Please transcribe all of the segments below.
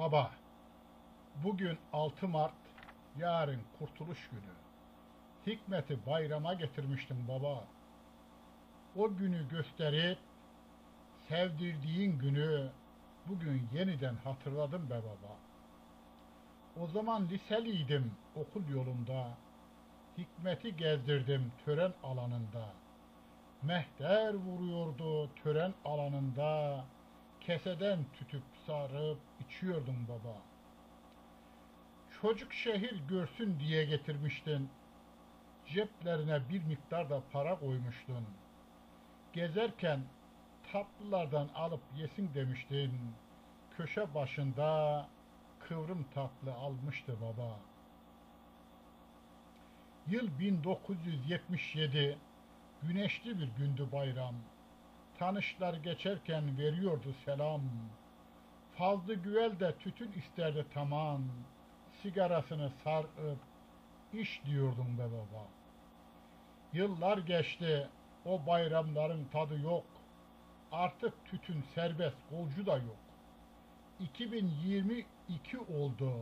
Baba, bugün 6 Mart, yarın Kurtuluş Günü. Hikmeti bayrama getirmiştim baba. O günü gösterip, sevdirdiğin günü bugün yeniden hatırladım be baba. O zaman liseliydim okul yolunda. Hikmeti gezdirdim tören alanında. Mehter vuruyordu tören alanında. Keseden tütüp sarıp içiyordum baba. Çocuk şehir görsün diye getirmiştin. Ceplerine bir miktar da para koymuştun. Gezerken tatlılardan alıp yesin demiştin. Köşe başında kıvrım tatlı almıştı baba. Yıl 1977, güneşli bir gündü bayram. Tanışlar geçerken veriyordu selam. Fazlı Güvel de tütün isterdi tamam. Sigarasını sarıp iş diyordum be baba. Yıllar geçti, o bayramların tadı yok. Artık tütün serbest, golcu da yok. 2022 oldu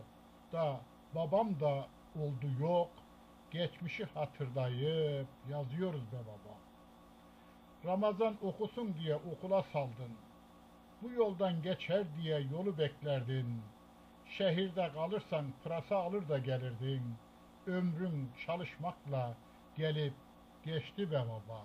da babam da oldu yok. Geçmişi hatırlayıp yazıyoruz be baba. Ramazan okusun diye okula saldın. Bu yoldan geçer diye yolu beklerdin. Şehirde kalırsan pırasa alır da gelirdin. Ömrün çalışmakla gelip geçti be baba.